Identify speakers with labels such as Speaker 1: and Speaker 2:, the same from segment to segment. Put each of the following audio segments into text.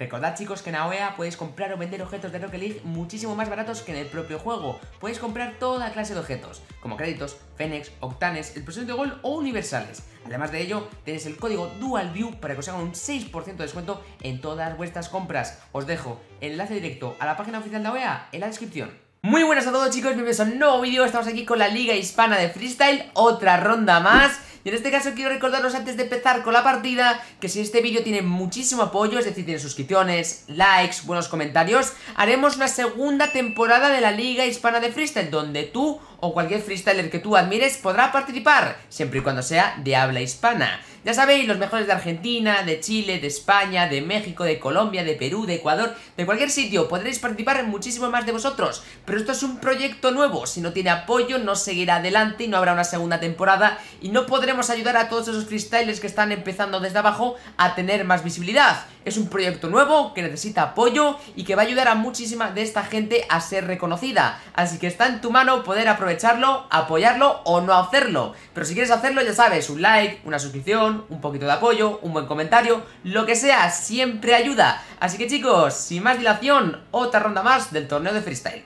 Speaker 1: Recordad chicos que en AOEA podéis comprar o vender objetos de Rocket League muchísimo más baratos que en el propio juego. Podéis comprar toda clase de objetos, como créditos, Fenex, Octanes, el de Gol o universales. Además de ello, tenéis el código DualView para que os hagan un 6% de descuento en todas vuestras compras. Os dejo el enlace directo a la página oficial de AOEA en la descripción. Muy buenas a todos chicos, bienvenidos a un nuevo vídeo, estamos aquí con la Liga Hispana de Freestyle, otra ronda más. Y en este caso quiero recordaros antes de empezar con la partida que si este vídeo tiene muchísimo apoyo, es decir, tiene suscripciones, likes, buenos comentarios, haremos una segunda temporada de la Liga Hispana de Freestyle, donde tú o cualquier freestyler que tú admires podrá participar, siempre y cuando sea de habla hispana. Ya sabéis, los mejores de Argentina, de Chile, de España, de México, de Colombia, de Perú, de Ecuador, de cualquier sitio, podréis participar en muchísimo más de vosotros. Pero esto es un proyecto nuevo, si no tiene apoyo no seguirá adelante y no habrá una segunda temporada y no podremos ayudar a todos esos freestylers que están empezando desde abajo a tener más visibilidad. Es un proyecto nuevo que necesita apoyo y que va a ayudar a muchísima de esta gente a ser reconocida. Así que está en tu mano poder aprovecharlo, apoyarlo o no hacerlo. Pero si quieres hacerlo ya sabes, un like, una suscripción, un poquito de apoyo, un buen comentario, lo que sea, siempre ayuda. Así que chicos, sin más dilación, otra ronda más del torneo de freestyle.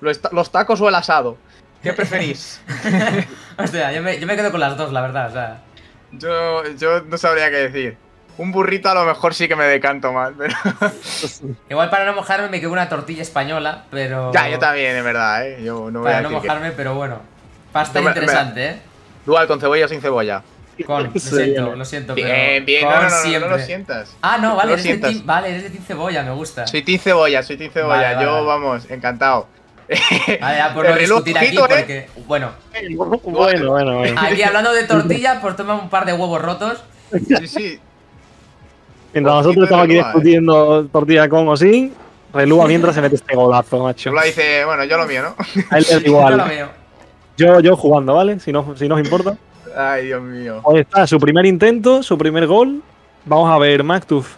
Speaker 2: ¿Los tacos o el asado? ¿Qué preferís?
Speaker 1: Hostia, yo me, yo me quedo con las dos, la verdad, o sea...
Speaker 2: Yo, yo no sabría qué decir. Un burrito a lo mejor sí que me decanto más, pero.
Speaker 1: Igual para no mojarme me quedo una tortilla española, pero.
Speaker 2: Ya, yo también, es verdad, ¿eh? Yo
Speaker 1: no voy para no mojarme, pero bueno. Pasta interesante, ¿eh?
Speaker 2: Dual, con cebolla o sin cebolla.
Speaker 1: Con, lo siento, lo siento.
Speaker 2: Bien, bien, no, no, no, no, lo sientas.
Speaker 1: Ah, no, vale, eres de team, vale, eres de team cebolla, me gusta.
Speaker 2: Soy team cebolla, soy team cebolla. yo, vamos, encantado.
Speaker 1: Vale, ya por no discutir aquí, ¿eh? porque. Bueno.
Speaker 3: Bueno, bueno, bueno.
Speaker 1: Aquí hablando de tortilla, pues toma un par de huevos rotos.
Speaker 2: Sí, sí.
Speaker 3: Mientras nosotros estamos aquí discutiendo tortilla con o sin, relúa mientras se mete este golazo, macho.
Speaker 2: Lo dice, bueno, yo lo mío, ¿no?
Speaker 3: A él es igual. yo lo mío. Yo, yo jugando, ¿vale? Si no, si nos importa.
Speaker 2: Ay, Dios mío.
Speaker 3: Ahí está, su primer intento, su primer gol. Vamos a ver, Mactuf.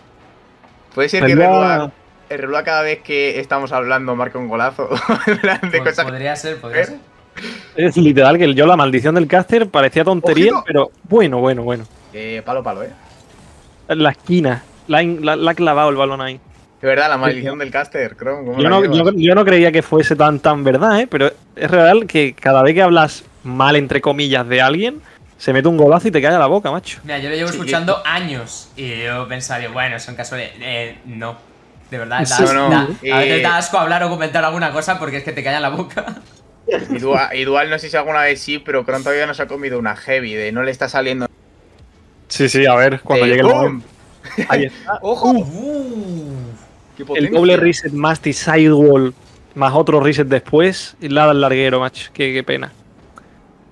Speaker 2: Puede ser que relúa, el reloj cada vez que estamos hablando marca un golazo.
Speaker 1: de pues podría ser, podría ser.
Speaker 3: Es literal que yo la maldición del caster parecía tontería, pero bueno, bueno, bueno.
Speaker 2: Eh, palo, palo, eh.
Speaker 3: La esquina. La, ha clavado el balón ahí.
Speaker 2: De verdad, la maldición del caster, Chrome.
Speaker 3: Yo no, yo, no, creía que fuese tan, tan verdad, ¿eh? Pero es real que cada vez que hablas mal, entre comillas, de alguien, se mete un golazo y te cae a la boca, macho.
Speaker 1: Mira, yo lo llevo escuchando años y yo pensaría, bueno, son casualidades. Eh, no. De verdad, a veces da asco hablar o comentar alguna cosa porque es que te en la boca.
Speaker 2: Y Dual, no sé si alguna vez sí, pero Cron todavía nos ha comido una heavy de no le está saliendo.
Speaker 3: Sí, sí, a ver, cuando llegue el momento.
Speaker 2: Ahí está. ¡Ojo!
Speaker 3: el doble reset más sidewall más otro reset después y la del larguero, macho. Qué, pena.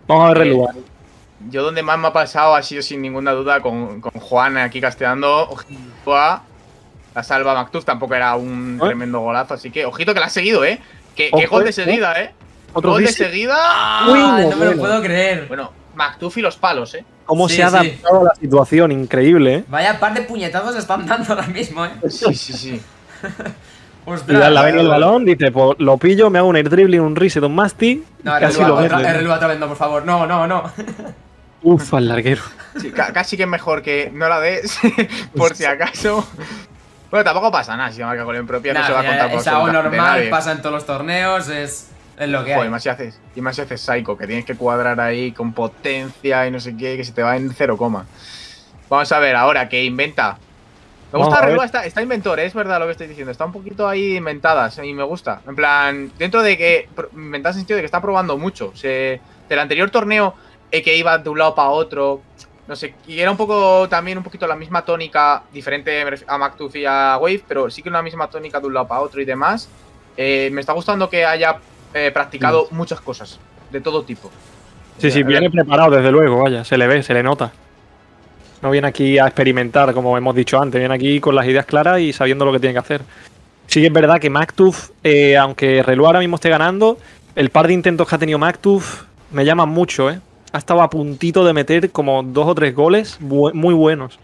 Speaker 3: Vamos a ver el lugar.
Speaker 2: Yo donde más me ha pasado ha sido sin ninguna duda con, con Juan aquí casteando. La salva Mactuf tampoco era un ¿Eh? tremendo golazo, así que ojito que la ha seguido, ¿eh? ¿Qué, gol de seguida, ¿eh? ¿Otro gol de seguida.
Speaker 1: Ah, no me lo puedo creer.
Speaker 2: Bueno, Mactuf y los palos, ¿eh?
Speaker 3: Cómo se ha adaptado a la situación, increíble, ¿eh?
Speaker 1: Vaya par de puñetazos están dando ahora mismo, ¿eh?
Speaker 2: Sí, sí, sí.
Speaker 3: Ostras, la ven el balón, dice, pues lo pillo, me hago un air dribbling, un reset, un masty.
Speaker 1: No, el relua otra vez, no, por favor. No, no, no.
Speaker 3: Ufa, el larguero.
Speaker 2: Sí, casi que es mejor que no la des, por si acaso. Bueno, tampoco pasa nada si marca gol en propia, no se va a contar por
Speaker 1: Es algo normal, pasa en todos los torneos, es, es lo que hay.
Speaker 2: Y más si haces, y más si haces Psycho, que tienes que cuadrar ahí con potencia y no sé qué, que se te va en cero coma. Vamos a ver ahora, ¿qué inventa? Me gusta arriba, está, está inventor, es verdad lo que estoy diciendo. Está un poquito ahí inventadas y me gusta. En plan, dentro de que. Inventadas en sentido de que está probando mucho. Se, del anterior torneo, eh, que iba de un lado para otro, no sé, y era un poco también un poquito la misma tónica, diferente a MacTuff y a Wave, pero sí que una misma tónica de un lado para otro y demás. Eh, me está gustando que haya eh, practicado muchas cosas, de todo tipo.
Speaker 3: Sí, sí, viene preparado desde luego, vaya, se le ve, se le nota. No viene aquí a experimentar, como hemos dicho antes, viene aquí con las ideas claras y sabiendo lo que tiene que hacer. Sí es verdad que MacTuff, eh, aunque Relu ahora mismo esté ganando, el par de intentos que ha tenido MacTuff me llaman mucho, ¿eh? ha estado a puntito de meter como dos o tres goles muy buenos.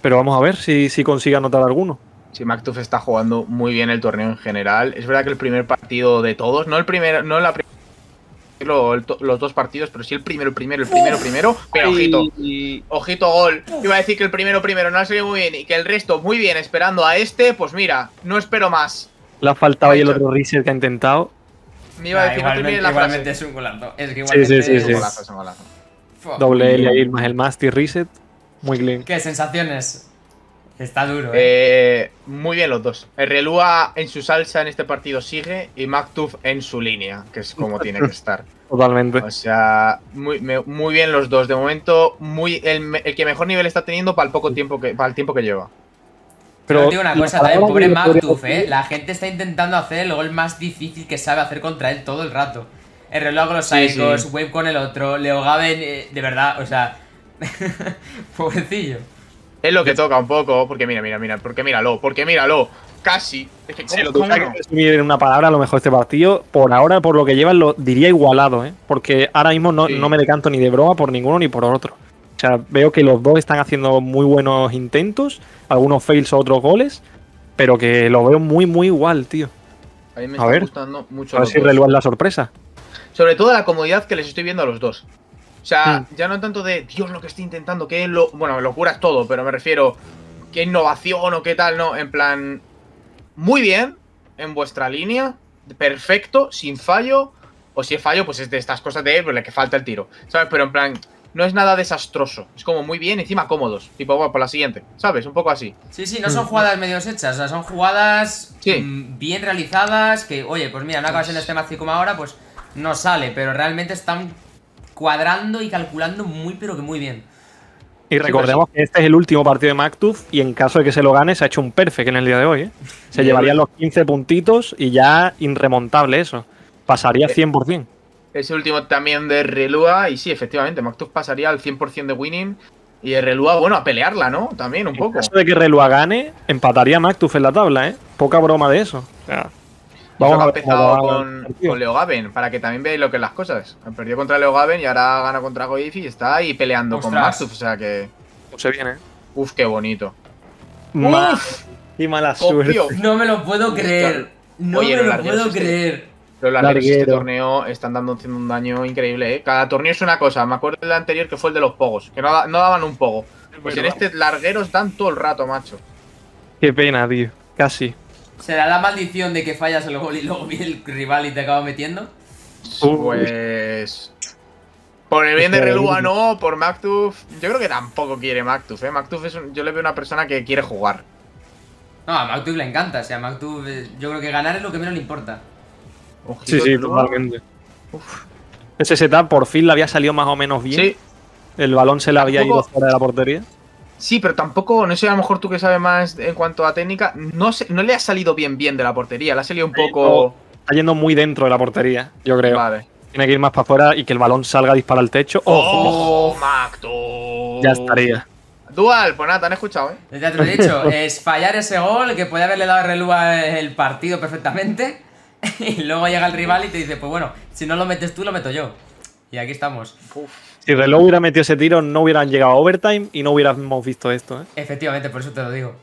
Speaker 3: Pero vamos a ver si, si consigue anotar alguno.
Speaker 2: Sí, MacTuff está jugando muy bien el torneo en general. Es verdad que el primer partido de todos, no el primer, no la el to- los dos partidos, pero sí el primero, el primero, el primero, primero. Pero ojito, ojito gol. Iba a decir que el primero, primero no ha salido muy bien y que el resto muy bien esperando a este, pues mira, no espero más.
Speaker 3: Le ha faltado ahí el otro reset que ha intentado.
Speaker 2: Me iba a decir, no
Speaker 1: igualmente,
Speaker 2: termine la
Speaker 1: igualmente
Speaker 2: frase.
Speaker 1: es un golazo. Es que
Speaker 3: Sí,
Speaker 1: igualmente
Speaker 3: sí, sí,
Speaker 2: Es un golazo, es un golazo.
Speaker 3: Doble L ahí más el Masti reset. Muy clean.
Speaker 1: ¿Qué sensaciones? Está duro, ¿eh?
Speaker 2: Eh, muy bien los dos. El Relua en su salsa en este partido sigue y Mactuf en su línea, que es como tiene que estar.
Speaker 3: Totalmente.
Speaker 2: O sea, muy, muy bien los dos. De momento, muy el, el que mejor nivel está teniendo para el poco tiempo que para el tiempo que lleva.
Speaker 1: Pero te digo una cosa, también, pobre
Speaker 3: decir-
Speaker 1: ¿eh? La gente está intentando hacer el gol más difícil que sabe hacer contra él todo el rato. El reloj con los
Speaker 2: Sí,
Speaker 1: Psychos,
Speaker 2: sí.
Speaker 1: Wave con el otro, Leo Gaben, eh, de verdad, o sea. Pobrecillo.
Speaker 2: Es lo que toca un poco, porque mira, mira, mira, porque míralo, porque míralo. Casi. Es que,
Speaker 3: Si
Speaker 2: ¿cómo-
Speaker 3: lo tuviera
Speaker 2: no?
Speaker 3: que resumir en una palabra, a lo mejor este partido, por ahora, por lo que llevan, lo diría igualado, ¿eh? Porque ahora mismo no,
Speaker 2: Sí.
Speaker 3: no me decanto ni de broma por ninguno ni por otro. O sea, veo que los dos están haciendo muy buenos intentos, algunos fails o otros goles, pero que lo veo muy, muy igual, tío.
Speaker 2: A mí me
Speaker 3: A
Speaker 2: está
Speaker 3: ver.
Speaker 2: gustando mucho
Speaker 3: A ver si relúan la sorpresa.
Speaker 2: Sobre todo la comodidad que les estoy viendo a los dos. O sea,
Speaker 3: Mm.
Speaker 2: ya no tanto de Dios lo que estoy intentando, que lo. Bueno, locura es todo, pero me refiero. ¿Qué innovación o qué tal? No, en plan. Muy bien, en vuestra línea, perfecto, sin fallo. O si es fallo, pues es de estas cosas de pues, le que falta el tiro. ¿Sabes? Pero en plan, no es nada desastroso. Es como muy bien, encima cómodos. Tipo, bueno, por la siguiente. ¿Sabes? Un poco así.
Speaker 1: Sí, sí, no son jugadas medio hechas, o sea, son jugadas
Speaker 2: Sí.
Speaker 1: mm, bien realizadas que, oye, pues mira, no acabas en este mazo como ahora, pues no sale, pero realmente están cuadrando y calculando muy, pero que muy bien.
Speaker 3: Y recordemos que este es el último partido de Mactuf y en caso de que se lo gane, se ha hecho un perfect en el día de hoy. ¿eh? Se llevarían los 15 puntitos y ya irremontable eso. Pasaría
Speaker 2: Eh,
Speaker 3: 100%.
Speaker 2: Ese último también de Relua. Y sí, efectivamente, Mactuf pasaría al 100% de winning. Y el Relua, bueno, a pelearla, ¿no? También un
Speaker 3: En
Speaker 2: poco.
Speaker 3: caso de que Relua gane, empataría Mactuf en la tabla, ¿eh? Poca broma de eso. O sea,
Speaker 2: Vamos
Speaker 3: a ver
Speaker 2: empezado con, con Leo Gaben, para que también veáis lo que es las cosas. Perdió contra Leo Gaben y ahora gana contra Goifi y está ahí peleando con. Mactuf. O sea que.
Speaker 3: Se viene, ¿eh?
Speaker 2: Uf, qué bonito.
Speaker 3: Ma-
Speaker 2: Uf,
Speaker 3: y mala suerte.
Speaker 1: No me lo puedo creer. No
Speaker 2: Oye,
Speaker 1: me lo puedo
Speaker 2: este-
Speaker 1: creer.
Speaker 2: Los largueros de este torneo están dando haciendo un daño increíble, ¿eh? Cada torneo es una cosa. Me acuerdo del anterior que fue el de los pogos, que no, no daban un pogo. Pues en este largueros dan todo el rato, macho.
Speaker 3: Qué pena, tío. Casi.
Speaker 1: ¿Será la maldición de que fallas el gol y luego viene el rival y te acaba metiendo?
Speaker 2: Pues. Por el bien de
Speaker 3: Este-
Speaker 2: Relua no, por Mactuf. Yo creo que tampoco quiere Mactuf, ¿eh? Mactuf es un- yo le veo una persona que quiere jugar.
Speaker 1: No, a Mactuf le encanta, o sea, a Mactuf eh, yo creo que ganar es lo que menos le importa.
Speaker 2: Ojito
Speaker 3: Sí, sí, totalmente. Ese setup por fin le había salido más o menos bien.
Speaker 2: Sí,
Speaker 3: El balón se le había ido fuera de la portería.
Speaker 2: Sí, pero tampoco, no sé, a lo mejor tú que sabes más en cuanto a técnica, no, sé, no le ha salido bien bien de la portería, le ha salido un poco.
Speaker 3: Está yendo muy dentro de la portería, yo creo.
Speaker 2: Vale.
Speaker 3: Tiene que ir más para afuera y que el balón salga a disparar al techo. ¡Ojo!
Speaker 2: ¡Oh, Mactuf!
Speaker 3: Ya estaría.
Speaker 2: Dual, pues nada, te han escuchado, ¿eh?
Speaker 1: Ya te lo he dicho, es fallar ese gol que puede haberle dado a Relúa el partido perfectamente. Y luego llega el rival y te dice, pues bueno, si no lo metes tú, lo meto yo. Y aquí estamos.
Speaker 2: Uf.
Speaker 3: Si Reloj hubiera metido ese tiro, no hubieran llegado a overtime y no hubiéramos visto esto. ¿eh?
Speaker 1: Efectivamente, por eso te lo digo.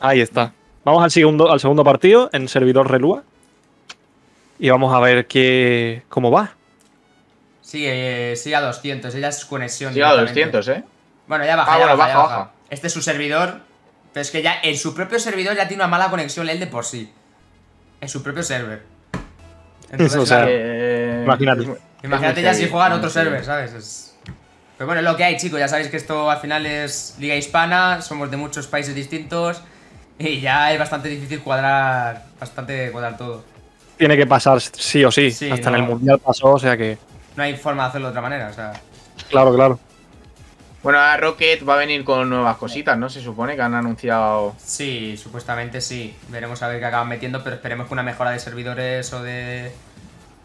Speaker 3: Ahí está. Vamos al segundo, al segundo partido en servidor Relua. Y vamos a ver qué, cómo va.
Speaker 1: Sigue, sigue a 200, ella es conexión.
Speaker 2: Llega a
Speaker 1: directamente.
Speaker 2: 200, ¿eh?
Speaker 1: Bueno, ya baja,
Speaker 2: Ah,
Speaker 1: ya
Speaker 2: bueno,
Speaker 1: baja, ya
Speaker 2: baja,
Speaker 1: baja.
Speaker 2: baja.
Speaker 1: Este es su servidor, pero es que ya en su propio servidor ya tiene una mala conexión él de por sí. En su propio server. Entonces,
Speaker 3: O sea,
Speaker 1: claro,
Speaker 2: Eh,
Speaker 3: imagínate.
Speaker 1: imagínate ya si
Speaker 2: heavy,
Speaker 1: juega en
Speaker 2: muy
Speaker 1: otro server, ¿sabes? Es- Pero bueno, es lo que hay, chicos. Ya sabéis que esto al final es Liga Hispana, somos de muchos países distintos y ya es bastante difícil cuadrar, bastante cuadrar todo.
Speaker 3: Tiene que pasar sí o sí.
Speaker 1: Sí,
Speaker 3: Hasta
Speaker 1: no.
Speaker 3: en el mundial pasó, o sea que.
Speaker 1: No hay forma de hacerlo de otra manera, o sea.
Speaker 3: Claro, claro.
Speaker 2: Bueno, ahora Rocket va a venir con nuevas cositas, ¿no? Se supone que han anunciado.
Speaker 1: Sí, supuestamente sí. Veremos a ver qué acaban metiendo, pero esperemos que una mejora de servidores o de.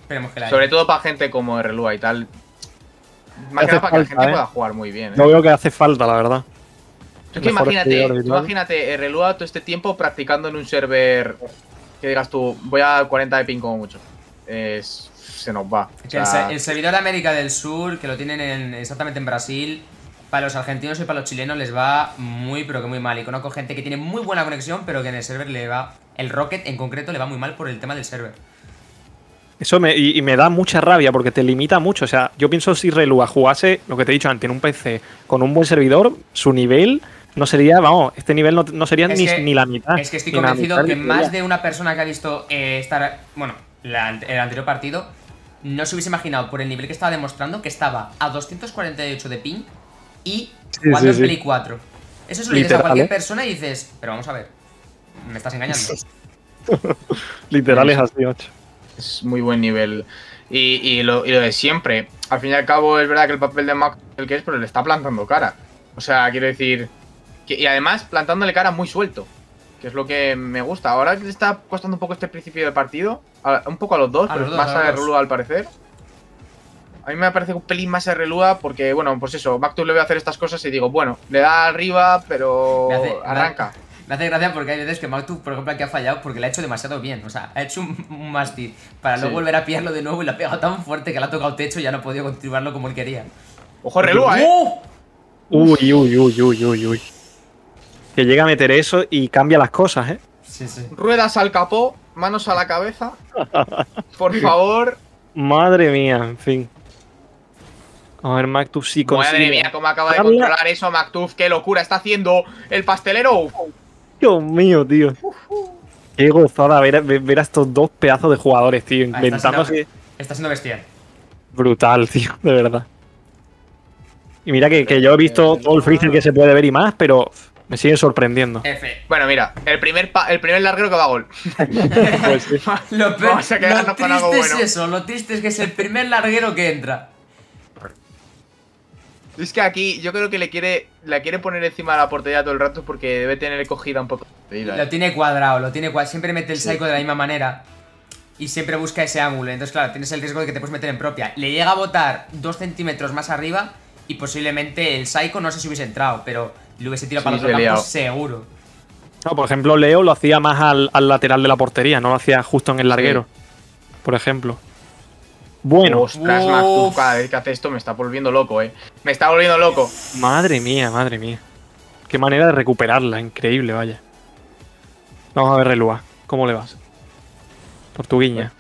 Speaker 1: Esperemos que la haya.
Speaker 2: Sobre todo para gente como Relua y tal. Más que nada para que la gente
Speaker 3: ¿eh?
Speaker 2: pueda jugar muy bien. ¿eh?
Speaker 3: Yo veo que hace falta, la verdad.
Speaker 2: es que imagínate, tú imagínate eh, Relua todo este tiempo practicando en un server que digas tú, voy a 40 de ping como mucho. Es, se nos va. O
Speaker 1: el,
Speaker 2: sea,
Speaker 1: se- el servidor de América del Sur, que lo tienen en- exactamente en Brasil, para los argentinos y para los chilenos les va muy, pero que muy mal. Y conozco gente que tiene muy buena conexión, pero que en el server le va. El Rocket en concreto le va muy mal por el tema del server.
Speaker 3: Eso me, y, y me da mucha rabia porque te limita mucho. O sea, yo pienso si Relua jugase, lo que te he dicho antes, en un PC con un buen servidor, su nivel no sería, vamos, este nivel no, no sería ni,
Speaker 1: que-
Speaker 3: ni la mitad.
Speaker 1: Es que estoy convencido que más de una persona que ha visto eh, estar, bueno, la el anterior partido, no se hubiese imaginado por el nivel que estaba demostrando que estaba a 248 de ping y
Speaker 3: Sí,
Speaker 1: jugando
Speaker 3: sí,
Speaker 1: en
Speaker 3: sí.
Speaker 1: Play 4. Eso se lo dices a cualquier
Speaker 3: ¿eh?
Speaker 1: persona y dices, pero vamos a ver, me estás engañando.
Speaker 3: Literal es así, ocho.
Speaker 2: Es muy buen nivel. Y, y lo, y lo de siempre. Al fin y al cabo, es verdad que el papel de Mac es el que es, pero le está plantando cara. O sea, quiero decir. que- y además, plantándole cara muy suelto. Que es lo que me gusta. Ahora que le está costando un poco este principio de partido. a- un poco a los dos,
Speaker 1: A
Speaker 2: pero
Speaker 1: los dos,
Speaker 2: más
Speaker 1: a
Speaker 2: a al parecer. A mí me parece un pelín más a Relua porque, bueno, pues eso, Mactus le voy a hacer estas cosas y digo, bueno, le da arriba, pero
Speaker 1: me
Speaker 2: arranca.
Speaker 1: Me hace gracia porque hay veces que Magtu, por ejemplo, aquí ha fallado porque le ha hecho demasiado bien. O sea, ha hecho un, un mástil para luego
Speaker 2: Sí.
Speaker 1: volver a pillarlo de nuevo y lo ha pegado tan fuerte que le ha tocado techo y ya no ha podido continuarlo como él quería.
Speaker 2: Ojo, Relua, eh.
Speaker 3: Uy, uy, uy, uy, uy, uy. Que llega a meter eso y cambia las cosas, ¿eh?
Speaker 1: Sí, sí.
Speaker 2: Ruedas al capó, manos a la cabeza. Por favor.
Speaker 3: Madre mía, en fin. A ver, Mactus sí consigue.
Speaker 2: Madre mía, cómo acaba de controlar eso, Mactuf. Qué locura está haciendo el pastelero.
Speaker 3: Dios mío, tío. Qué gozada ver, a estos dos pedazos de jugadores, tío,
Speaker 1: está
Speaker 3: inventándose.
Speaker 1: siendo- Está siendo bestial.
Speaker 3: Brutal, tío, de verdad. Y mira que, que yo he visto todo el freezer que se puede ver y más, pero me sigue sorprendiendo.
Speaker 1: F.
Speaker 2: Bueno, mira, el primer, pa- el primer larguero que va a gol.
Speaker 3: Pues sí.
Speaker 1: Lo,
Speaker 2: Vamos a con algo
Speaker 1: triste
Speaker 2: bueno.
Speaker 1: es eso, lo triste es que es el primer larguero que entra.
Speaker 2: Es que aquí yo creo que le quiere, la quiere poner encima de la portería todo el rato porque debe tener cogida un poco.
Speaker 1: Lo tiene cuadrado, lo tiene cuadrado. Siempre mete el
Speaker 2: Sí.
Speaker 1: psycho de la misma manera. Y siempre busca ese ángulo. Entonces, claro, tienes el riesgo de que te puedes meter en propia. Le llega a botar dos centímetros más arriba. Y posiblemente el psycho no sé si hubiese entrado. Pero le hubiese tirado
Speaker 2: Sí,
Speaker 1: para el otro campo
Speaker 2: liado.
Speaker 1: seguro.
Speaker 3: No, por ejemplo, Leo lo hacía más al, al lateral de la portería, no lo hacía justo en el larguero. Por ejemplo. Bueno,
Speaker 2: Ostras, cada vez que hace esto me está volviendo loco, eh. Me está volviendo loco.
Speaker 3: madre mía, madre mía. Qué manera de recuperarla, increíble, vaya. Vamos a ver Relua, ¿cómo le vas? Tortuguiña.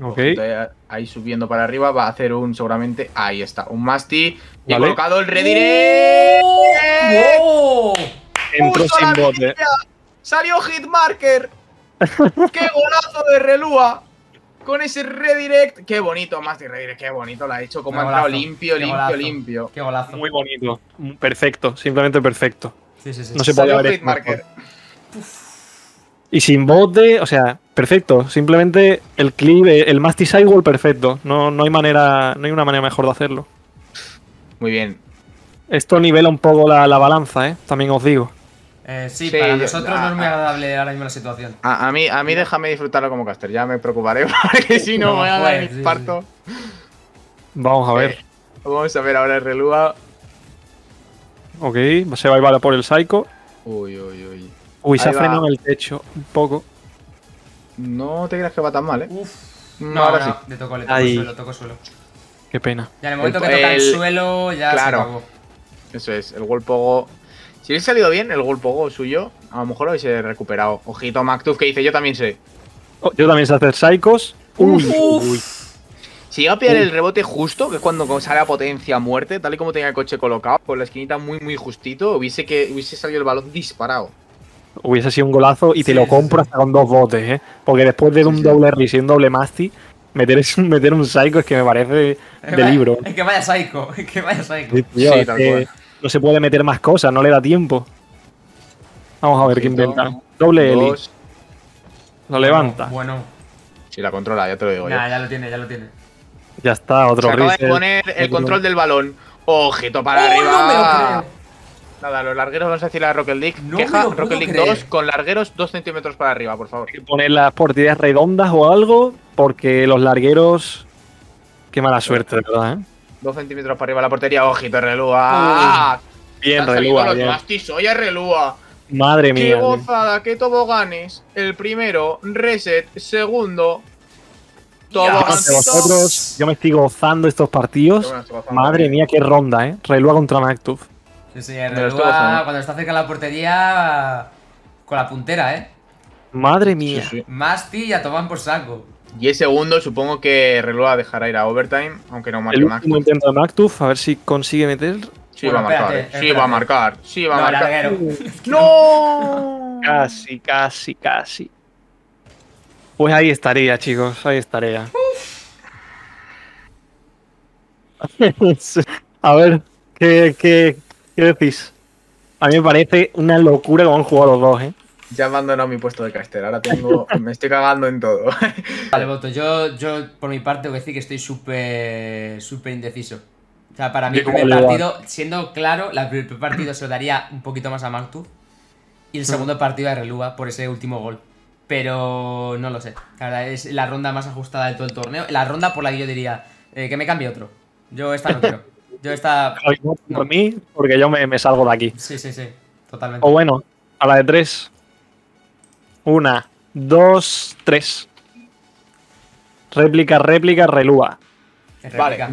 Speaker 3: Ok,
Speaker 2: Ojito, eh, Ahí subiendo para arriba va a hacer un seguramente. Ahí está, un Masti. Y
Speaker 3: Vale.
Speaker 2: colocado el redirect.
Speaker 1: ¡Oh!
Speaker 3: entró
Speaker 2: Puso
Speaker 3: sin bote.
Speaker 2: Salió hitmarker. ¡Qué golazo de Relua! Con ese redirect. Qué bonito, Masti redirect. Qué bonito lo ha hecho. Como ha entrado limpio, limpio,
Speaker 1: golazo.
Speaker 2: limpio.
Speaker 1: Qué golazo.
Speaker 3: Muy bonito, perfecto, simplemente perfecto.
Speaker 1: Sí, sí, sí.
Speaker 3: No se puede mejor. Y sin bote, o sea, perfecto. Simplemente el clip, el Masty Sidewall perfecto. No, no hay manera, no hay una manera mejor de hacerlo.
Speaker 2: Muy bien.
Speaker 3: Esto nivela un poco la, la balanza, ¿eh? También os digo.
Speaker 1: Eh, sí,
Speaker 2: Sí,
Speaker 1: para
Speaker 2: yo-
Speaker 1: nosotros no es muy agradable ahora mismo la situación.
Speaker 2: A, a mí, a mí déjame disfrutarlo como caster. Ya me preocuparé. Porque si no,
Speaker 1: No,
Speaker 2: me voy a dar el
Speaker 1: sí,
Speaker 2: parto.
Speaker 3: Vamos a ver.
Speaker 2: Eh, Vamos a ver ahora el Relua.
Speaker 3: Ok, se va a ir por el Psycho.
Speaker 2: Uy, uy, uy.
Speaker 3: Uy, se
Speaker 2: Ahí
Speaker 3: ha
Speaker 2: va.
Speaker 3: frenado en el techo un poco.
Speaker 2: No te creas que va tan mal, eh.
Speaker 1: Uf.
Speaker 2: No,
Speaker 1: No,
Speaker 2: ahora
Speaker 1: no,
Speaker 2: sí.
Speaker 1: le tocó, le tocó
Speaker 3: Ahí.
Speaker 1: suelo, tocó suelo.
Speaker 3: Qué pena.
Speaker 1: Ya en el momento
Speaker 2: El-
Speaker 1: que toca el,
Speaker 2: el-
Speaker 1: suelo, ya
Speaker 2: claro.
Speaker 1: se acabó.
Speaker 2: Eso es, el gol pogo. Si hubiese salido bien el gol pogo suyo, a lo mejor lo hubiese recuperado. Ojito, Mactuf que dice, yo también sé.
Speaker 3: Oh, yo también sé hacer Psychos. Uy,
Speaker 1: Uf.
Speaker 3: uy.
Speaker 2: Si llega a pillar el rebote justo, que es cuando sale a potencia muerte, tal y como tenía el coche colocado, con la esquinita muy muy justito, hubiese que hubiese salido el balón disparado.
Speaker 3: Hubiese sido un golazo y te
Speaker 1: Sí,
Speaker 3: lo compro
Speaker 1: sí.
Speaker 3: hasta con dos botes, ¿eh? Porque después de
Speaker 2: Sí,
Speaker 3: un
Speaker 2: sí.
Speaker 3: doble Riz y un doble Masti, meter, es- meter un Psycho es que me parece de
Speaker 1: vaya-
Speaker 3: libro.
Speaker 1: Es que vaya psycho, es que vaya psycho.
Speaker 3: Sí, tío,
Speaker 2: Sí,
Speaker 3: es
Speaker 2: tal
Speaker 3: que
Speaker 2: cual.
Speaker 3: No se puede meter más cosas, no le da tiempo. Vamos a ver qué
Speaker 2: Ojito.
Speaker 3: inventa. Doble Eli,
Speaker 2: Dos.
Speaker 3: lo levanta.
Speaker 1: Bueno,
Speaker 2: Si la controla, ya te lo digo yo.
Speaker 1: Nah, ya lo tiene, ya lo tiene.
Speaker 3: Ya está,
Speaker 2: Se
Speaker 3: otro
Speaker 2: acaba de poner el control del balón. Ojito para
Speaker 1: ¡Oh,
Speaker 2: arriba.
Speaker 1: no me lo creo!
Speaker 2: Nada, los largueros vamos a decir a Rocket League.
Speaker 1: No me
Speaker 2: Queja Rocket League
Speaker 1: creer.
Speaker 2: 2 con largueros 2 centímetros para arriba, por favor.
Speaker 3: Hay que poner las porterías redondas o algo, porque los largueros. Qué mala suerte, de verdad, ¿eh?
Speaker 2: 2 centímetros para arriba la portería. Ojito, Relúa.
Speaker 3: Bien,
Speaker 2: Están saliendo
Speaker 3: Relúa, bien.
Speaker 2: Oye, Relúa.
Speaker 3: Madre
Speaker 2: Qué
Speaker 3: mía. tío.
Speaker 2: gozada, qué toboganes. El primero, reset. Segundo,
Speaker 3: vosotros, yo me estoy gozando estos partidos.
Speaker 2: Qué gozando,
Speaker 3: Madre mía, qué ronda, ¿eh? Relua contra Mactuf.
Speaker 1: Sí, sí,
Speaker 2: gozando.
Speaker 1: cuando está cerca de la portería, con la puntera, ¿eh?
Speaker 3: Madre
Speaker 2: Sí,
Speaker 3: mía.
Speaker 2: sí.
Speaker 1: Masti ya toman por saco.
Speaker 2: Y el segundo, supongo que Relua dejará ir a overtime, aunque no marque
Speaker 3: El
Speaker 2: Max.
Speaker 3: último intento de Mactuf, a ver si consigue meter.
Speaker 2: Sí,
Speaker 1: Bueno,
Speaker 2: va a marcar.
Speaker 1: espérate.
Speaker 2: Sí,
Speaker 1: espérate.
Speaker 2: va a marcar. Sí, va a
Speaker 1: No,
Speaker 2: marcar. ¡No!
Speaker 3: Casi, casi, casi. Pues ahí estaría, chicos, ahí estaría. a ver, ¿qué, qué, qué decís? A mí me parece una locura cómo han jugado los dos, ¿eh?
Speaker 2: Ya he abandonado mi puesto de caster. Ahora tengo. me estoy cagando en todo.
Speaker 1: Vale, voto. Yo, yo, por mi parte, tengo que decir que estoy súper, súper indeciso. O sea, para mí el primer partido, siendo claro, la- el primer partido se lo daría un poquito más a Magtu. Y el segundo partido a Relúa por ese último gol. Pero no lo sé. La verdad, es la ronda más ajustada de todo el torneo. La ronda por la que yo diría eh, que me cambie otro. Yo esta no quiero. Yo esta.
Speaker 3: No, Por mí, porque yo me, me salgo de aquí.
Speaker 1: Sí, sí, sí. Totalmente.
Speaker 3: O bueno, a la de tres. Una, dos, tres. Réplica, réplica, relúa.
Speaker 2: Vale.
Speaker 1: réplica.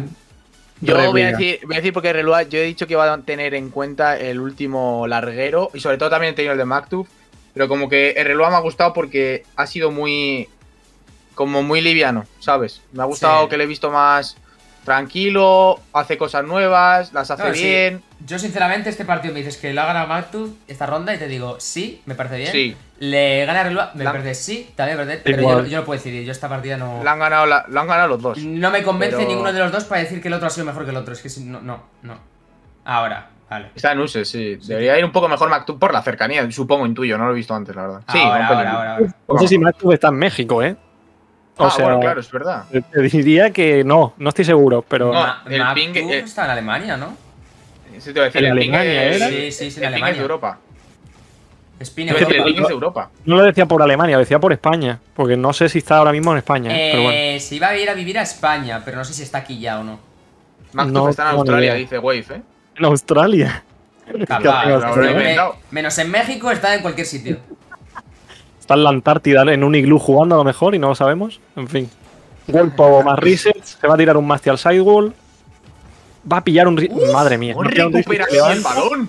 Speaker 2: Yo voy a, decir, voy a decir porque Relua, yo he dicho que iba a tener en cuenta el último larguero y sobre todo también he tenido el de Mactuf. Pero como que el Relua me ha gustado porque ha sido muy. como muy liviano, ¿sabes? Me ha gustado
Speaker 1: Sí.
Speaker 2: que le he visto más tranquilo, hace cosas nuevas, las hace
Speaker 1: sí.
Speaker 2: bien.
Speaker 1: Yo, sinceramente, este partido me dices que lo ha ganado Magtu esta ronda y te digo, sí, me parece bien.
Speaker 2: Sí,
Speaker 1: Le gana Relua, me
Speaker 2: La-
Speaker 1: parece sí, también me parece, pero yo, yo no puedo decidir. Yo esta partida no.
Speaker 2: lo han ganado, la- lo han ganado los dos.
Speaker 1: No me convence
Speaker 2: Pero-
Speaker 1: ninguno de los dos para decir que el otro ha sido mejor que el otro. Es que si- no, no, no. Ahora, vale.
Speaker 2: Está en Uses, sí. Debería ir un poco mejor Mactuf por la cercanía, supongo, intuyo, no lo he visto antes, la verdad. Sí,
Speaker 1: ahora, ahora, ahora, ahora.
Speaker 3: No sé si Mactuf está en México, ¿eh? O
Speaker 2: ah,
Speaker 3: sea,
Speaker 2: bueno, claro, es verdad.
Speaker 3: te diría que no, no estoy seguro, pero.
Speaker 2: No, el ping, eh,
Speaker 1: está en Alemania, ¿no?
Speaker 2: Eso te iba a decir,
Speaker 3: ¿En
Speaker 2: el ping
Speaker 3: Alemania
Speaker 2: es,
Speaker 3: era?
Speaker 1: Sí, sí, sí, en
Speaker 2: el ping es
Speaker 1: Alemania.
Speaker 2: de Europa.
Speaker 1: Spin
Speaker 2: el ping es de Europa.
Speaker 3: No lo decía por Alemania, lo decía por España. Porque no sé si está ahora mismo en España. ¿eh? Pero bueno.
Speaker 1: Eh, se iba a ir a vivir a España, pero no sé si está aquí ya o no.
Speaker 2: Mactuf
Speaker 3: No
Speaker 2: está en Australia, dice Wave, ¿eh?
Speaker 3: En Australia.
Speaker 1: Capaz,
Speaker 2: inventado.
Speaker 1: menos en México, está en cualquier sitio.
Speaker 3: Está en la Antártida en un iglú jugando a lo mejor y no lo sabemos. En fin. Golpo más reset. Se va a tirar un Masti al sidewall. Va a pillar un. ri- Madre mía.
Speaker 2: ¿Cómo
Speaker 3: va a pillar un reset
Speaker 2: recupera
Speaker 3: que le
Speaker 2: así
Speaker 3: va-
Speaker 2: el balón?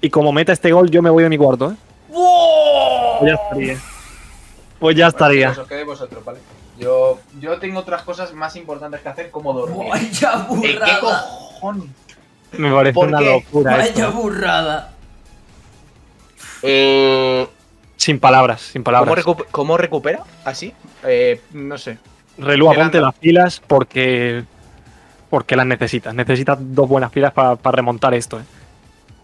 Speaker 3: Y como meta este gol, yo me voy de mi cuarto, ¿eh?
Speaker 1: ¡Wow!
Speaker 3: Pues ya estaría. Pues ya estaría.
Speaker 2: os quedéis vosotros, ¿vale? Yo, yo tengo otras cosas más importantes que hacer, como dormir.
Speaker 1: Vaya
Speaker 2: ¿En qué
Speaker 1: burrada.
Speaker 2: cojones?
Speaker 3: Me parece
Speaker 2: ¿Por
Speaker 3: una
Speaker 2: qué?
Speaker 3: locura
Speaker 1: Vaya
Speaker 3: esto.
Speaker 1: burrada.
Speaker 2: Eh,
Speaker 3: Sin palabras, sin
Speaker 2: ¿cómo,
Speaker 3: palabras.
Speaker 2: recu- cómo recupera? ¿Así? Eh, no sé.
Speaker 3: Relúa, ponte las pilas porque. Porque las necesitas. Necesitas dos buenas pilas para remontar esto, ¿eh?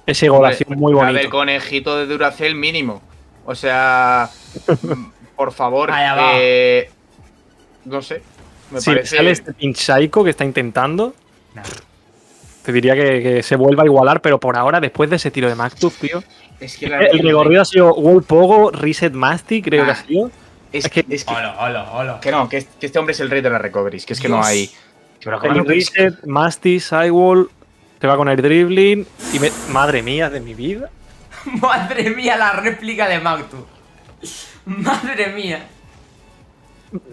Speaker 3: Ese gol ha sido muy
Speaker 2: La del
Speaker 3: bonito.
Speaker 2: conejito de Duracell mínimo. O sea, por favor,
Speaker 1: Allá va.
Speaker 2: eh, no sé. Me
Speaker 3: Si
Speaker 2: parece.
Speaker 3: sale este pinchaico que está intentando,
Speaker 1: Nah.
Speaker 3: te diría que, que se vuelva a igualar, pero por ahora, después de ese tiro de Mactuf, tío.
Speaker 2: Es que la-
Speaker 3: El recorrido ha sido Wall Pogo, Reset Masti, creo que ha
Speaker 2: Ah.
Speaker 3: sido.
Speaker 2: Es
Speaker 3: es
Speaker 2: que, es que,
Speaker 1: Hola, hola, hola.
Speaker 2: que no, que, es- que este hombre es el rey de las recoveries, que es que no hay. Pero que
Speaker 3: El Reset, Masti, Sidewall, te va con el dribbling. Y me- Madre mía de mi vida.
Speaker 1: Madre mía, la réplica de Magtu. Madre mía.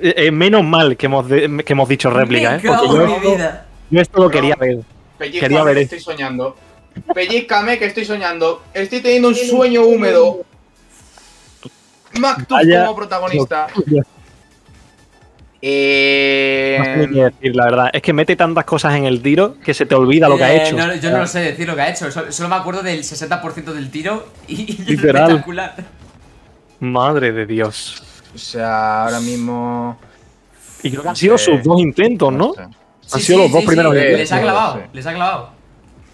Speaker 3: Eh, eh, menos mal que hemos, de- que hemos dicho réplica,
Speaker 1: Me
Speaker 3: ¿eh? Porque yo,
Speaker 1: mi
Speaker 3: esto-
Speaker 1: vida.
Speaker 3: yo esto lo quería ver. Quería ver
Speaker 2: estoy soñando. Pellízcame que estoy soñando. Estoy teniendo un sueño húmedo. Mactuf
Speaker 3: Vaya-
Speaker 2: como protagonista.
Speaker 3: No
Speaker 2: Eh,
Speaker 3: sé ni qué decir, la verdad. Es que mete tantas cosas en el tiro que se te olvida lo que ha
Speaker 1: Eh,
Speaker 3: hecho.
Speaker 1: no, yo no lo sé decir lo que ha hecho. Solo, solo me acuerdo del 60% del tiro y,
Speaker 3: Literal.
Speaker 1: espectacular.
Speaker 3: Madre de Dios.
Speaker 2: O sea, ahora mismo.
Speaker 3: Y creo que han sido
Speaker 2: sé.
Speaker 3: sus dos intentos, ¿no? Han sido los dos primeros
Speaker 1: Les ha
Speaker 2: sí,
Speaker 1: clavado,
Speaker 2: sí.
Speaker 1: les ha clavado.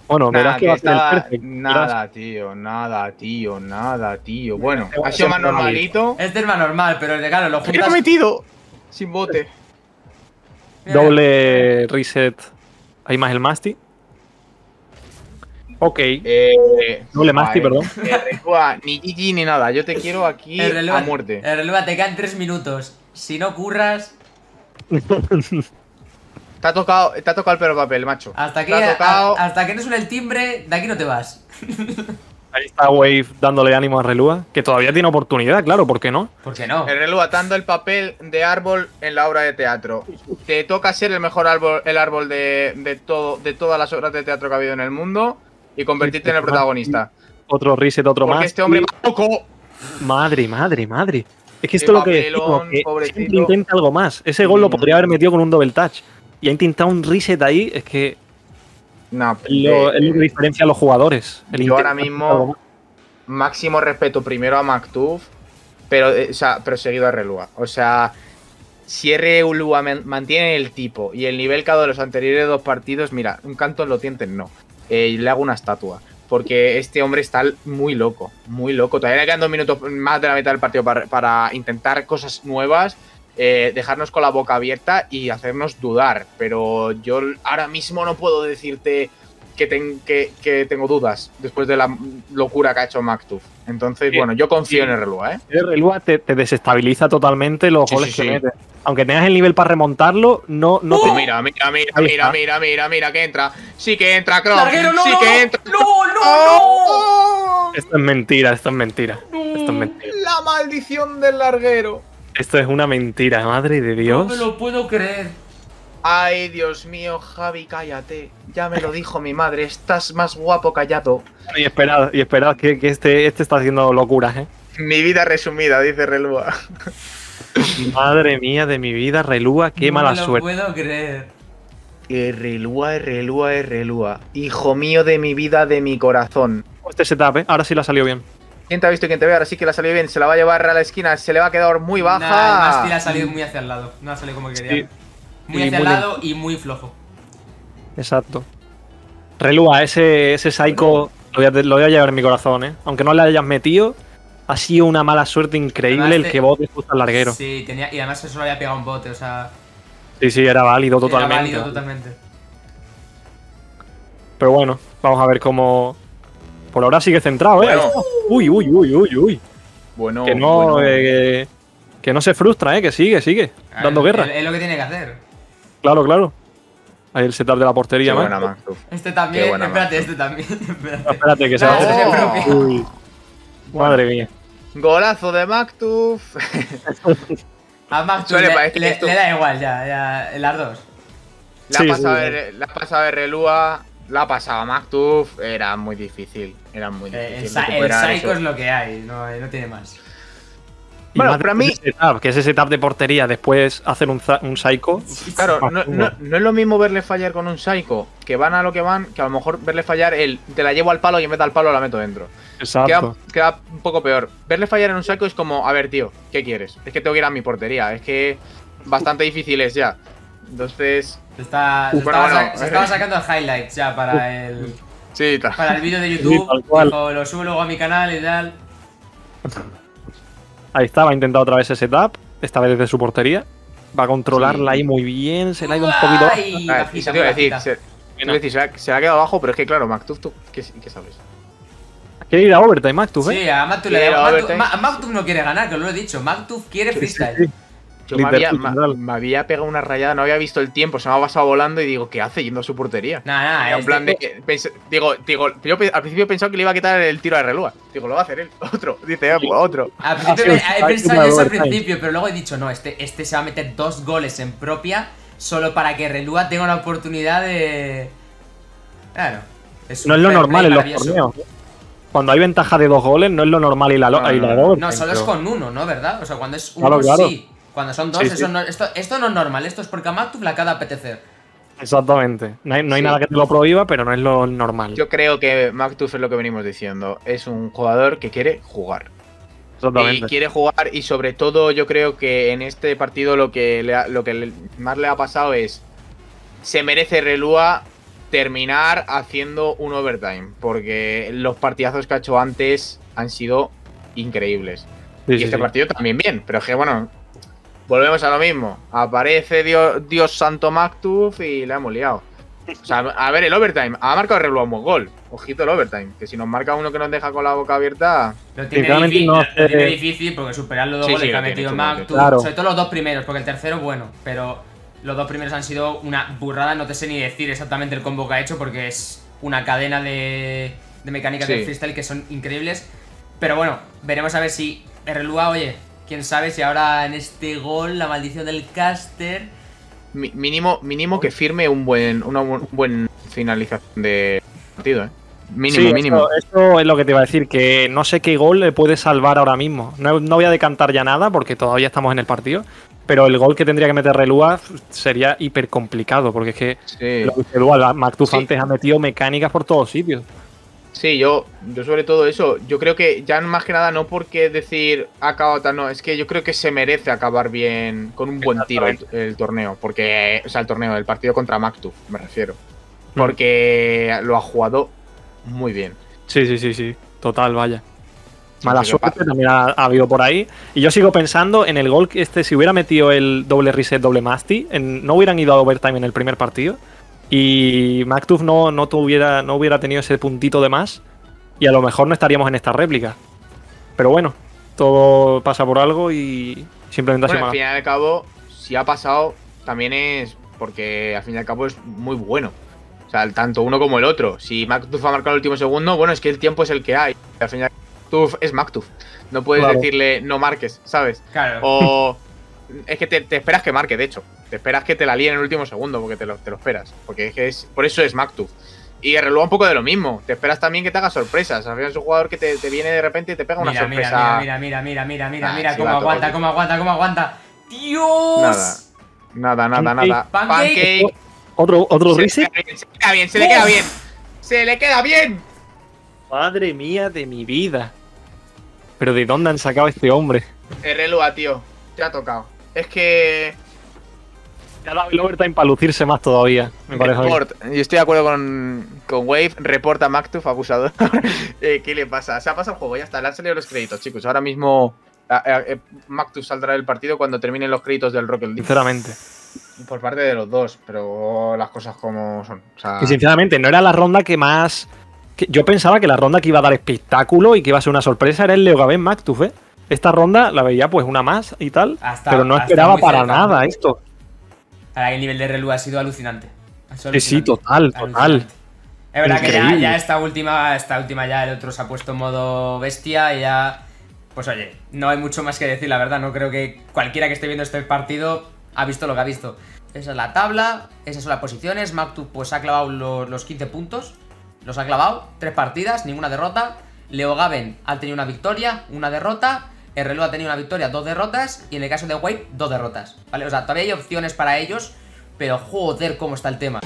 Speaker 3: Bueno,
Speaker 2: Nada,
Speaker 3: verás que
Speaker 2: que
Speaker 3: va a ser
Speaker 2: nada, tío, nada, tío, nada, tío. Bueno,
Speaker 3: Este
Speaker 2: ha sido más
Speaker 3: normalito.
Speaker 1: Este es más normal, pero claro, lo
Speaker 2: ¿Qué
Speaker 1: juntas.
Speaker 2: ha metido? Sin bote.
Speaker 3: Doble reset. Hay más el Masti. Ok.
Speaker 2: Eh,
Speaker 3: Doble Masti,
Speaker 2: vale.
Speaker 3: perdón.
Speaker 2: Eh, ni GG ni nada. Yo te quiero aquí
Speaker 1: El
Speaker 2: a muerte.
Speaker 1: el releva te quedan 3 minutos. Si no curras,
Speaker 2: Te ha tocado, te ha tocado el pelo papel, macho.
Speaker 1: hasta que,
Speaker 2: tocado.
Speaker 1: a- hasta que no suene el timbre, de aquí no te vas.
Speaker 3: Ahí está Wave dándole ánimo a Relua. Que todavía tiene oportunidad, claro, ¿por qué no?
Speaker 1: ¿Por qué no?
Speaker 2: El reloj atando el papel de árbol en la obra de teatro. Te toca ser el mejor árbol, el árbol de, de todo, de todas las obras de teatro que ha habido en el mundo y convertirte en el protagonista.
Speaker 3: Otro reset, otro
Speaker 2: Porque
Speaker 3: más.
Speaker 2: este hombre me tocó.
Speaker 3: Madre, madre, madre. Es que esto es lo que
Speaker 2: papelón,
Speaker 3: que siempre intenta algo más. Ese gol lo
Speaker 2: Mm.
Speaker 3: podría haber metido con un double touch. Y ha intentado un reset ahí, es que
Speaker 2: No,
Speaker 3: lo,
Speaker 2: eh,
Speaker 3: es lo que diferencia a los jugadores. el
Speaker 2: yo ahora mismo- máximo respeto primero a Mactuf, pero, eh, o sea, pero seguido a Relua. O sea, si Relua man- mantiene el tipo y el nivel cada de los anteriores dos partidos, mira, un canto lo tienten, no. Eh, le hago una estatua. Porque este hombre está muy loco, muy loco. Todavía le quedan dos minutos más de la mitad del partido para, para intentar cosas nuevas, eh, dejarnos con la boca abierta y hacernos dudar. Pero yo ahora mismo no puedo decirte que, ten- que, que tengo dudas después de la locura que ha hecho Mactuf. Entonces,
Speaker 3: Sí,
Speaker 2: bueno, yo confío
Speaker 3: sí.
Speaker 2: en Relua, ¿eh?
Speaker 3: El Relua te, te desestabiliza totalmente los
Speaker 2: Sí,
Speaker 3: goles
Speaker 2: sí,
Speaker 3: que
Speaker 2: sí.
Speaker 3: mete. Aunque tengas el nivel para remontarlo, no, no te.
Speaker 2: Mira, mira, mira, mira, mira, mira, mira, que entra. Sí que entra, Kroos.
Speaker 1: ¡Larguero, no!
Speaker 2: sí
Speaker 1: no,
Speaker 2: que entra.
Speaker 1: ¡No, no,
Speaker 2: ¡Oh!
Speaker 3: Esto es mentira, esto es mentira.
Speaker 1: no!
Speaker 3: Esto es mentira.
Speaker 2: La maldición del larguero.
Speaker 3: Esto es una mentira, madre de
Speaker 1: No
Speaker 3: Dios.
Speaker 1: me lo puedo creer.
Speaker 2: Ay, Dios mío, Javi, cállate. Ya me lo dijo mi madre, estás más guapo callado.
Speaker 3: Y esperad, y esperad que, que este, este está haciendo locuras, ¿eh?
Speaker 2: Mi vida resumida, dice Relua.
Speaker 3: Madre mía de mi vida, Relúa, qué
Speaker 1: no
Speaker 3: mala
Speaker 1: me lo
Speaker 3: suerte.
Speaker 1: puedo creer.
Speaker 2: Relua, Relua, Relua. Hijo mío de mi vida, de mi corazón.
Speaker 3: Este setup, ¿eh? Ahora sí le ha salido bien.
Speaker 2: ¿Quién te ha visto y quién te ve? Ahora sí que la salió bien. Se la va a llevar a la esquina. Se le va a quedar muy baja.
Speaker 1: Nah, el Mástil ha salido muy hacia el lado. No ha salido como quería.
Speaker 3: Sí.
Speaker 1: Muy
Speaker 3: Y
Speaker 1: hacia el lado y muy flojo.
Speaker 3: Exacto. Relúa, ese, ese psycho lo voy, a, lo voy a llevar en mi corazón, ¿eh? Aunque no le hayas metido, ha sido una mala suerte increíble
Speaker 1: Además
Speaker 3: el
Speaker 1: te-
Speaker 3: que bote justo al larguero. Sí,
Speaker 1: Sí, tenía, y además eso lo había pegado un bote, o sea.
Speaker 3: sí, era válido totalmente.
Speaker 1: Era válido totalmente.
Speaker 3: Pero bueno, vamos a ver cómo. Por ahora sigue centrado, ¿eh?
Speaker 2: Bueno.
Speaker 3: Uy, uy, uy, uy, uy.
Speaker 2: Bueno,
Speaker 3: que no.
Speaker 2: bueno.
Speaker 3: eh, que no se frustra, ¿eh? Que sigue, sigue. Dando
Speaker 1: Es-
Speaker 3: guerra.
Speaker 1: Es, es lo que tiene que hacer.
Speaker 3: Claro, claro. Ahí el setup de la
Speaker 2: Qué
Speaker 3: portería,
Speaker 2: buena, Mactuf.
Speaker 1: Este también.
Speaker 2: Qué buena
Speaker 1: espérate, este también. espérate.
Speaker 3: Espérate, que se va
Speaker 1: propio.
Speaker 3: Uy. Madre mía.
Speaker 2: Golazo de Mactuf.
Speaker 1: A
Speaker 2: Suele
Speaker 1: le, da igual ya, ya, las dos.
Speaker 2: La
Speaker 3: Sí,
Speaker 2: ha pasado,
Speaker 3: sí,
Speaker 2: de- la ha pasado de Relua. La ha pasado a Mactuf. Era muy difícil. Era muy
Speaker 1: Eh, el,
Speaker 2: difícil.
Speaker 1: el psycho
Speaker 2: eso.
Speaker 1: es lo que hay, no, no tiene más.
Speaker 3: Y
Speaker 2: Bueno, para mí-
Speaker 3: ese setup, que ese setup de portería, después hacer un, un psycho.
Speaker 2: Claro, no,
Speaker 3: chungo.
Speaker 2: no- no es lo mismo verle fallar con un Psycho, que van a lo que van, que a lo mejor verle fallar el te la llevo al palo y en vez de al palo la meto dentro. Queda,
Speaker 3: Exacto.
Speaker 2: queda un poco peor. Verle fallar en un Psycho es como, a ver, tío, ¿qué quieres? Es que tengo que ir a mi portería, es que bastante difícil es ya. Entonces,
Speaker 1: Se, está, se,
Speaker 2: Uh, bueno,
Speaker 1: estaba,
Speaker 2: bueno,
Speaker 1: se estaba sacando highlights ya para el,
Speaker 2: sí, ta-
Speaker 1: para el vídeo de
Speaker 3: Sí,
Speaker 1: YouTube.
Speaker 3: tal cual.
Speaker 1: Dijo, lo subo luego a mi canal y tal.
Speaker 3: Ahí está, va a intentar otra vez ese setup. Esta vez desde su portería. Va a controlarla
Speaker 2: Sí.
Speaker 3: ahí muy bien. Se la ha ido un poquito.
Speaker 1: Ay, bajita,
Speaker 2: decir, se, a decir, se, la- se la ha quedado abajo, pero es que claro, Mactuf, ¿tú qué, qué sabes?
Speaker 3: Quiere ir a overtime, Mactuf, ¿eh?
Speaker 1: Sí, a Mactuf le da-. Mactuf- Ma- Mactuf no quiere ganar, que lo he dicho. Mactuf quiere
Speaker 3: Sí, sí,
Speaker 1: freestyle.
Speaker 3: sí.
Speaker 2: Yo me había, me pegado una rayada, no había visto el tiempo, se me ha pasado volando y digo, ¿qué hace yendo a su portería?
Speaker 1: Nada, nada.
Speaker 2: en plan de que pens- digo, digo, yo al principio he pensado que le iba a quitar el tiro a Relua. Digo, lo va a hacer él. Otro. Dice, "Ah, pues otro.
Speaker 1: Al principio
Speaker 3: un
Speaker 1: he pensado eso al principio, pero luego he dicho, no, este, este se va a meter dos goles en propia solo para que Relua tenga una oportunidad de. Claro. Es
Speaker 3: No es lo normal en los torneos. Cuando hay ventaja de dos goles, no es lo normal y la,
Speaker 2: No,
Speaker 3: y la
Speaker 2: no,
Speaker 1: solo es con uno, ¿no? ¿Verdad? O sea, cuando es uno,
Speaker 3: Claro, claro.
Speaker 1: sí. Cuando son dos,
Speaker 3: Sí,
Speaker 1: eso
Speaker 3: sí.
Speaker 1: No, esto, esto no es normal. Esto es porque a Mactuf le acaba de apetecer.
Speaker 3: Exactamente. No hay, no hay
Speaker 2: Sí.
Speaker 3: nada que te lo prohíba, pero no es lo normal.
Speaker 2: Yo creo que Mactuf es lo que venimos diciendo. Es un jugador que quiere jugar. Y
Speaker 3: Exactamente.
Speaker 2: quiere jugar y sobre todo yo creo que en este partido lo que, le ha- lo que más le ha pasado es se merece Relua terminar haciendo un overtime porque los partidazos que ha hecho antes han sido increíbles.
Speaker 3: Sí,
Speaker 2: y
Speaker 3: sí,
Speaker 2: este
Speaker 3: sí.
Speaker 2: partido también bien, pero es que bueno, volvemos a lo mismo. Aparece Dios, Dios Santo Mactuf y la hemos liado. O sea, a ver, el overtime. Ha marcado Relua un gol. Ojito el overtime. Que si nos marca uno que nos deja con la boca abierta.
Speaker 1: Lo tiene, difícil,
Speaker 3: no
Speaker 1: lo
Speaker 3: hace-
Speaker 1: tiene difícil porque superar los dos
Speaker 2: Sí,
Speaker 1: goles
Speaker 2: sí,
Speaker 1: que ha metido Mactuf,
Speaker 3: claro.
Speaker 1: sobre todo los dos primeros, porque el tercero, bueno, pero los dos primeros han sido una burrada, no te sé ni decir exactamente el combo que ha hecho porque es una cadena de, de mecánicas
Speaker 2: Sí.
Speaker 1: de freestyle que son increíbles. Pero bueno, veremos a ver si RLUA, oye, quién sabe si ahora en este gol, la maldición del caster.
Speaker 2: mínimo, mínimo que firme un buen, una bu- un buen finalización de partido, ¿eh? Mínimo,
Speaker 3: Sí,
Speaker 2: mínimo.
Speaker 3: Eso, eso es lo que te iba a decir, que no sé qué gol le puede salvar ahora mismo. No, no voy a decantar ya nada porque todavía estamos en el partido, pero el gol que tendría que meter Relúa sería hiper complicado porque es que
Speaker 2: Sí.
Speaker 3: lo que Mactuf
Speaker 2: Sí.
Speaker 3: antes ha metido mecánicas por todos sitios.
Speaker 2: Sí, yo, yo sobre todo eso, yo creo que ya más que nada no porque decir ha acabado tal, no, es que yo creo que se merece acabar bien con un buen tiro el, el torneo, porque, o sea, el torneo, el partido contra Mactuf, me refiero,
Speaker 3: Mm.
Speaker 2: porque lo ha jugado muy bien.
Speaker 3: Sí, sí, sí, sí. Total, vaya. Mala
Speaker 2: sí,
Speaker 3: suerte también ha, ha habido por ahí. Y yo sigo pensando en el gol que este, si hubiera metido el doble reset, doble masti, en- no hubieran ido a overtime en el primer partido. Y Mactuf no, no, tuviera, no hubiera tenido ese puntito de más. Y a lo mejor no estaríamos en esta réplica. Pero bueno, todo pasa por algo y simplemente
Speaker 2: Bueno, al fin y al cabo, si ha pasado, también es porque al fin y al cabo es muy bueno. O sea, tanto uno como el otro. Si Mactuf ha marcado el último segundo, bueno, es que el tiempo es el que hay. Al fin y al cabo, es Mactuf. No puedes
Speaker 3: Claro.
Speaker 2: decirle no marques, ¿sabes?
Speaker 1: Claro.
Speaker 2: O es que te, te esperas que marque, de hecho. Te esperas que te la líe en el último segundo, porque te lo, te lo esperas. Porque es que es. Por eso es Mactuf. Y reloj un poco de lo mismo. Te esperas también que te haga sorpresas. Al final es un jugador que te, te viene de repente y te pega una
Speaker 1: Mira, mira,
Speaker 2: sorpresa.
Speaker 1: mira, mira, mira, mira, mira,
Speaker 2: Ah,
Speaker 1: mira, cómo aguanta, cómo aguanta, cómo aguanta. ¡Dios!
Speaker 2: Nada. Nada, nada,
Speaker 3: Pancake.
Speaker 2: nada.
Speaker 1: Pancake.
Speaker 2: Pancake.
Speaker 3: Otro, otro
Speaker 2: Se le
Speaker 3: reset.
Speaker 2: queda bien, se le queda bien, se le queda bien. Se le queda bien.
Speaker 3: Madre mía de mi vida. Pero ¿de dónde han sacado a este hombre?
Speaker 2: Relua, tío. Te ha tocado. Es que.
Speaker 3: Ya ha dado el overtime para lucirse más todavía. Me parece.
Speaker 2: Report. Yo estoy de acuerdo con, con Wave. Reporta Mactuf, abusador. Eh, ¿Qué le pasa? Se ha pasado el juego, ya está. Le han salido los créditos, chicos. Ahora mismo. eh, Mactuf saldrá del partido cuando terminen los créditos del Rocket League.
Speaker 3: Sinceramente.
Speaker 2: Por parte de los dos, pero las cosas como son. O sea,
Speaker 3: Y sinceramente, no era la ronda que más. yo pensaba que la ronda que iba a dar espectáculo y que iba a ser una sorpresa era el Leo Gabén Mactuf, ¿eh? Esta ronda la veía pues una más y tal.
Speaker 1: Hasta-
Speaker 3: pero no esperaba para
Speaker 1: cerca.
Speaker 3: nada esto.
Speaker 1: Ahora el nivel de relú ha sido alucinante. Ha sido
Speaker 3: Sí, sí,
Speaker 1: alucinante.
Speaker 3: total, total.
Speaker 1: Alucinante. Es verdad que ya esta última, esta última ya el otro se ha puesto en modo bestia y ya. Pues oye, no hay mucho más que decir, la verdad. No creo que cualquiera que esté viendo este partido ha visto lo que ha visto. Esa es la tabla, esas son las posiciones. Mactu pues ha clavado los, los 15 puntos. Los ha clavado, tres partidas, ninguna derrota. Leo Gaben ha tenido una victoria, una derrota. El reloj ha tenido una victoria, dos derrotas. Y en el caso de Wade, dos derrotas. ¿Vale? O sea, todavía hay opciones para ellos. Pero joder, cómo está el tema.